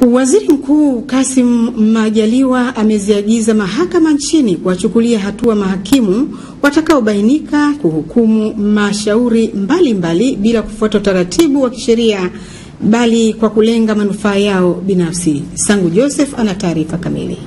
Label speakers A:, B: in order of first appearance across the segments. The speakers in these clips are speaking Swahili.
A: Waziri Mkuu Kassim Majaliwa ameziagiza mahakama nchini kuwachukulia hatua mahakimu watakaobainika kuhukumu mashauri mbalimbali mbali bila kufuata utaratibu wa kisheria bali kwa kulenga manufaa yao binafsi. Sangu Joseph ana taarifa kamili.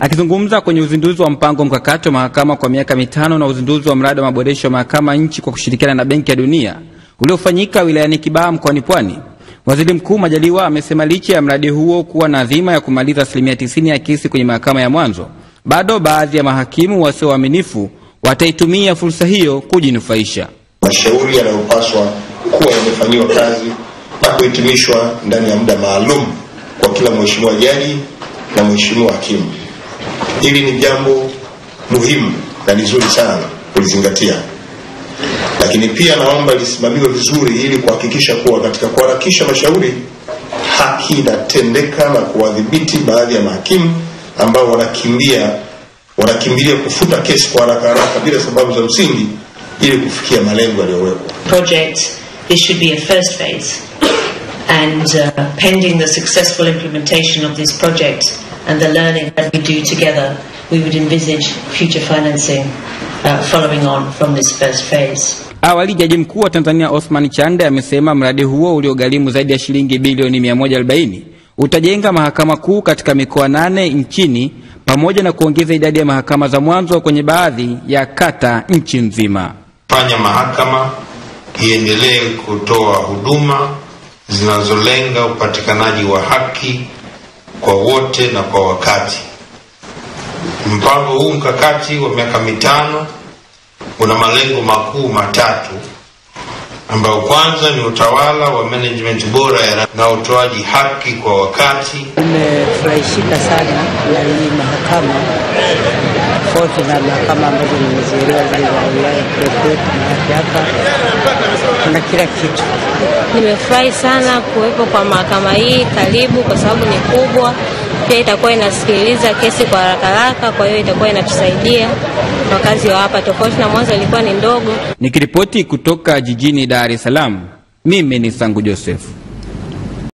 B: Akizungumza kwenye uzinduzi wa mpango mkakati wa mahakama kwa miaka mitano na uzinduzi wa mradi wa maboresho wa mahakama nchi kwa kushirikiana na Benki ya Dunia uliofanyika wilayani Kibaha mkoani Pwani, Waziri Mkuu Majaliwa amesema licha ya mradi huo kuwa na dhima ya kumaliza asilimia tisini ya kesi kwenye mahakama ya mwanzo, bado baadhi ya mahakimu wasio waaminifu wataitumia fursa hiyo kujinufaisha.
C: Mashauri yanayopaswa kuwa yamefanyiwa kazi na kuhitimishwa ndani ya muda maalum kwa kila mheshimiwa jaji na mheshimiwa hakimu. Hili ni jambo muhimu na ni zuri sana kulizingatia, lakini pia naomba lisimamiwe vizuri ili kuhakikisha kuwa katika kuharakisha mashauri haki inatendeka na kuwadhibiti baadhi ya mahakimu ambao wanakimbia wanakimbilia kufuta kesi kwa haraka haraka bila sababu za msingi ili kufikia malengo yaliyowekwa.
D: project, this should be a first phase. And uh, pending the successful implementation of this project and the learning that we do together, we would envisage future financing uh, following on from this first phase.
B: Awali Jaji Mkuu wa Tanzania Othman Chande amesema mradi huo uliogharimu zaidi ya shilingi bilioni 140 utajenga mahakama kuu katika mikoa nane nchini pamoja na kuongeza idadi ya mahakama za mwanzo kwenye baadhi ya kata nchi nzima.
E: fanya mahakama iendelee kutoa huduma zinazolenga upatikanaji wa haki kwa wote na kwa wakati. Mpango huu mkakati wa miaka mitano una malengo makuu matatu ambayo kwanza ni utawala wa management bora ya na utoaji haki kwa wakati.
F: Nimefurahishika sana na hii mahakama tofauti na mahakama ambazo nimezielewa zile za wilaya kwetu, na hapa kuna kila kitu.
G: Nimefurahi sana kuwepo kwa mahakama hii karibu, kwa sababu ni kubwa, pia itakuwa inasikiliza kesi kwa haraka haraka, kwa hiyo itakuwa inatusaidia wakazi wa hapa, tofauti na mwanzo ilikuwa ni ndogo.
B: Nikiripoti kutoka jijini Dar es Salaam, mimi ni Sangu Joseph.